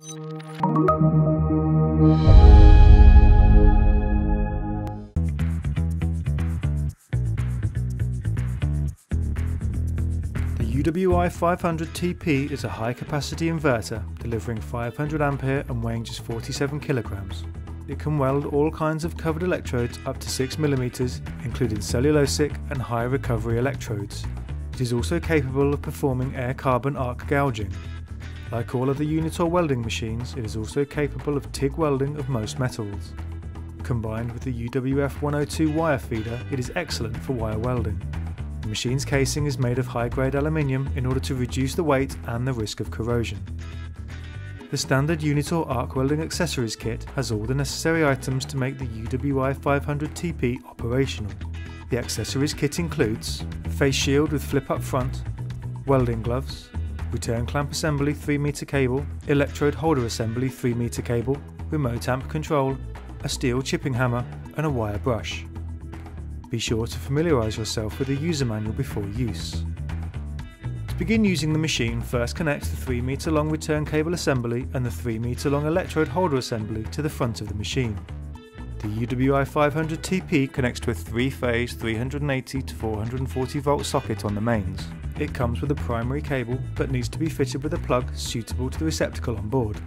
The UWI 500 TP is a high capacity inverter delivering 500 ampere and weighing just 47 kilograms. It can weld all kinds of covered electrodes up to 6mm, including cellulosic and high recovery electrodes. It is also capable of performing air carbon arc gouging. Like all other Unitor welding machines, it is also capable of TIG welding of most metals. Combined with the UWF 102 wire feeder, it is excellent for wire welding. The machine's casing is made of high-grade aluminium in order to reduce the weight and the risk of corrosion. The standard Unitor arc welding accessories kit has all the necessary items to make the UWI 500 TP operational. The accessories kit includes face shield with flip up front, welding gloves, return clamp assembly 3m cable, electrode holder assembly 3m cable, remote amp control, a steel chipping hammer and a wire brush. Be sure to familiarise yourself with the user manual before use. To begin using the machine, first connect the 3 metre long return cable assembly and the 3 metre long electrode holder assembly to the front of the machine. The UWI 500 TP connects to a 3-phase 380 to 440 volt socket on the mains. It comes with a primary cable but needs to be fitted with a plug suitable to the receptacle on board.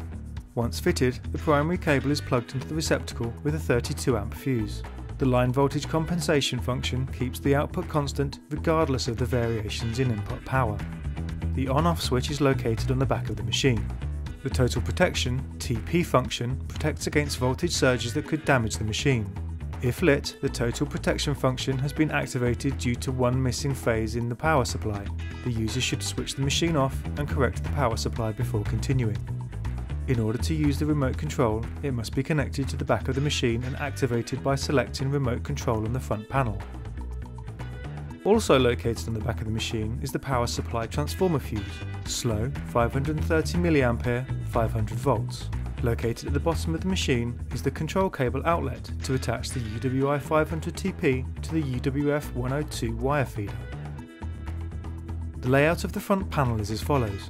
Once fitted, the primary cable is plugged into the receptacle with a 32 amp fuse. The line voltage compensation function keeps the output constant regardless of the variations in input power. The on-off switch is located on the back of the machine. The total protection TP function protects against voltage surges that could damage the machine. If lit, the total protection function has been activated due to one missing phase in the power supply. The user should switch the machine off and correct the power supply before continuing. In order to use the remote control, it must be connected to the back of the machine and activated by selecting remote control on the front panel. Also located on the back of the machine is the power supply transformer fuse, slow 530 mA 500 volts. Located at the bottom of the machine is the control cable outlet to attach the UWI 500 TP to the UWF 102 wire feeder. The layout of the front panel is as follows.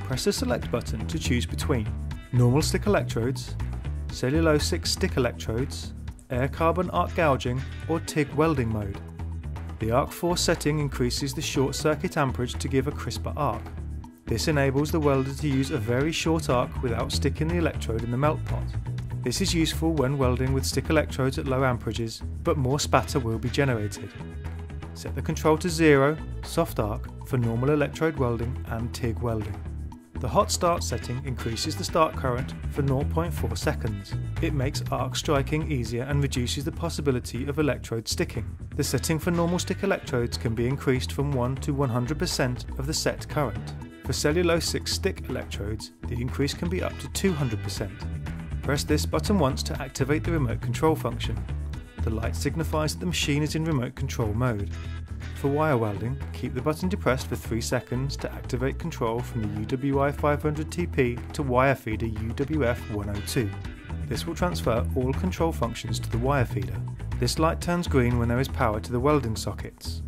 Press the select button to choose between normal stick electrodes, cellulosic stick electrodes, air carbon arc gouging or TIG welding mode. The arc force setting increases the short circuit amperage to give a crisper arc. This enables the welder to use a very short arc without sticking the electrode in the melt pot. This is useful when welding with stick electrodes at low amperages, but more spatter will be generated. Set the control to zero, soft arc, for normal electrode welding and TIG welding. The hot start setting increases the start current for 0.4 seconds. It makes arc striking easier and reduces the possibility of electrode sticking. The setting for normal stick electrodes can be increased from 1 to 100% of the set current. For cellulosic stick electrodes, the increase can be up to 200%. Press this button once to activate the remote control function. The light signifies that the machine is in remote control mode. For wire welding, keep the button depressed for 3 seconds to activate control from the UWI 500 TP to wire feeder UWF 102. This will transfer all control functions to the wire feeder. This light turns green when there is power to the welding sockets.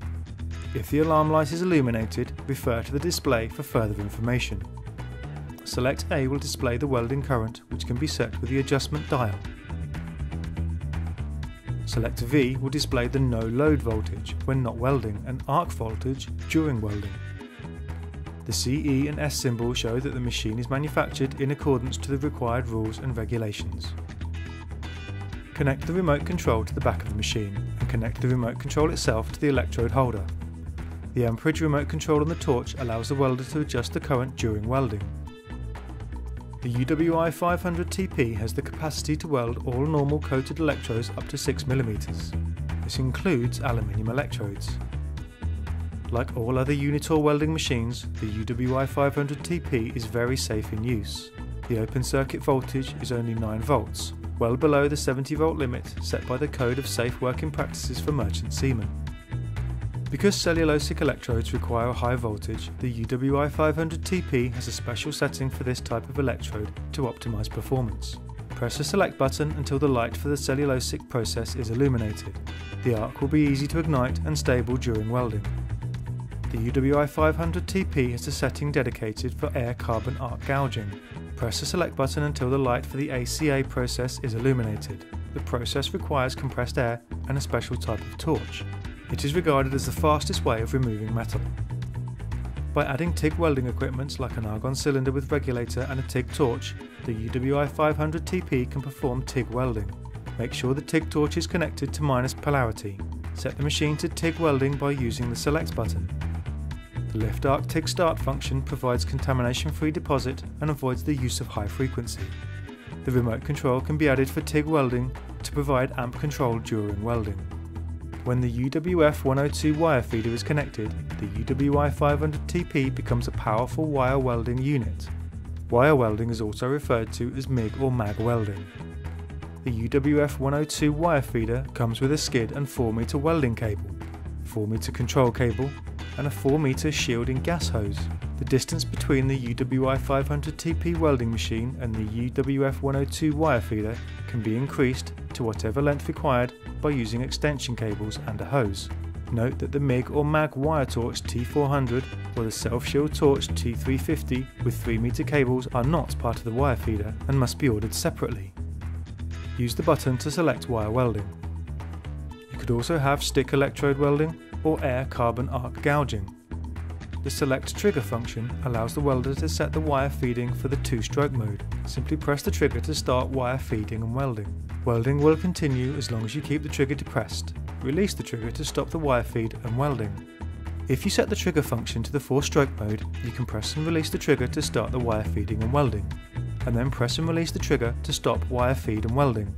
If the alarm light is illuminated, refer to the display for further information. Select A will display the welding current, which can be set with the adjustment dial. Select V will display the no load voltage when not welding and arc voltage during welding. The CE and S symbols show that the machine is manufactured in accordance to the required rules and regulations. Connect the remote control to the back of the machine and connect the remote control itself to the electrode holder. The amperage remote control on the torch allows the welder to adjust the current during welding. The UWI 500 TP has the capacity to weld all normal coated electrodes up to 6mm. This includes aluminium electrodes. Like all other Unitor welding machines, the UWI 500 TP is very safe in use. The open circuit voltage is only 9 volts, well below the 70 volt limit set by the Code of Safe Working Practices for Merchant Seamen. Because cellulosic electrodes require a high voltage, the UWI 500 TP has a special setting for this type of electrode to optimise performance. Press the select button until the light for the cellulosic process is illuminated. The arc will be easy to ignite and stable during welding. The UWI 500 TP has a setting dedicated for air carbon arc gouging. Press the select button until the light for the ACA process is illuminated. The process requires compressed air and a special type of torch. It is regarded as the fastest way of removing metal. By adding TIG welding equipment like an argon cylinder with regulator and a TIG torch, the UWI 500 TP can perform TIG welding. Make sure the TIG torch is connected to minus polarity. Set the machine to TIG welding by using the select button. The lift arc TIG start function provides contamination free deposit and avoids the use of high frequency. The remote control can be added for TIG welding to provide amp control during welding. When the UWF 102 wire feeder is connected, the UWI 500 TP becomes a powerful wire welding unit. Wire welding is also referred to as MIG or MAG welding. The UWF 102 wire feeder comes with a skid and 4 meter welding cable, 4 meter control cable, and a 4 meter shielding gas hose. The distance between the UWI 500 TP welding machine and the UWF 102 wire feeder can be increased to whatever length required by using extension cables and a hose. Note that the MIG or MAG wire torch T400 or the self-shield torch T350 with 3 meter cables are not part of the wire feeder and must be ordered separately. Use the button to select wire welding. You could also have stick electrode welding or air carbon arc gouging. The select trigger function allows the welder to set the wire feeding for the two-stroke mode. Simply press the trigger to start wire feeding and welding. Welding will continue as long as you keep the trigger depressed. Release the trigger to stop the wire feed and welding. If you set the trigger function to the 4-stroke mode, you can press and release the trigger to start the wire feeding and welding, and then press and release the trigger to stop wire feed and welding.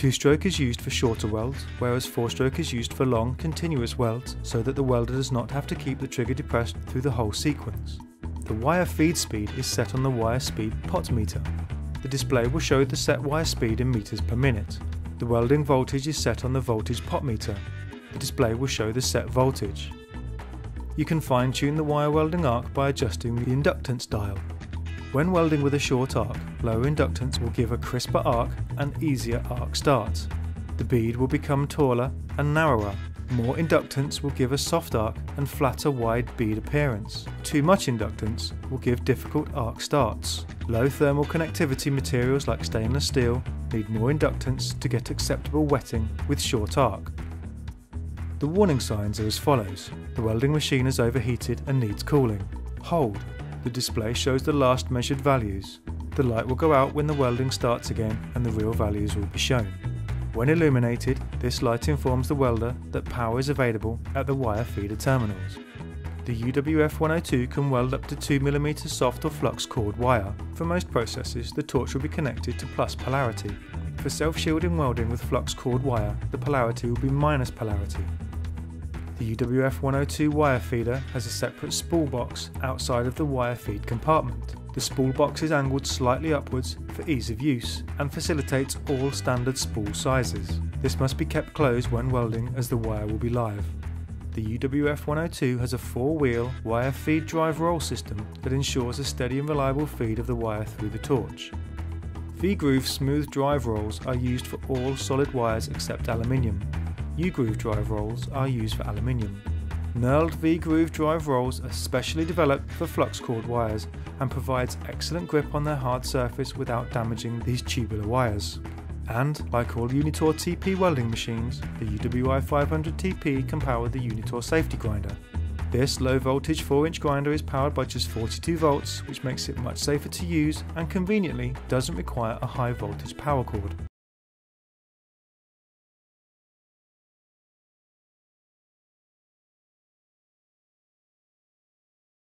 Two-stroke is used for shorter welds, whereas four-stroke is used for long, continuous welds so that the welder does not have to keep the trigger depressed through the whole sequence. The wire feed speed is set on the wire speed pot meter. The display will show the set wire speed in meters per minute. The welding voltage is set on the voltage pot meter. The display will show the set voltage. You can fine tune the wire welding arc by adjusting the inductance dial. When welding with a short arc, lower inductance will give a crisper arc and easier arc starts. The bead will become taller and narrower. More inductance will give a soft arc and flatter wide bead appearance. Too much inductance will give difficult arc starts. Low thermal conductivity materials like stainless steel need more inductance to get acceptable wetting with short arc. The warning signs are as follows. The welding machine is overheated and needs cooling. Hold the display shows the last measured values. The light will go out when the welding starts again and the real values will be shown. When illuminated, this light informs the welder that power is available at the wire feeder terminals. The UWF 102 can weld up to 2mm soft or flux cored wire. For most processes, the torch will be connected to plus polarity. For self-shielding welding with flux cored wire, the polarity will be minus polarity. The UWF 102 wire feeder has a separate spool box outside of the wire feed compartment. The spool box is angled slightly upwards for ease of use and facilitates all standard spool sizes. This must be kept closed when welding as the wire will be live. The UWF 102 has a four-wheel wire feed drive roll system that ensures a steady and reliable feed of the wire through the torch. V-groove smooth drive rolls are used for all solid wires except aluminium, U-groove drive rolls are used for aluminium. Knurled V-groove drive rolls are specially developed for flux cored wires and provides excellent grip on their hard surface without damaging these tubular wires. And, like all Unitor TP welding machines, the UWI 500 TP can power the Unitor safety grinder. This low voltage 4 inch grinder is powered by just 42 volts, which makes it much safer to use and conveniently doesn't require a high voltage power cord.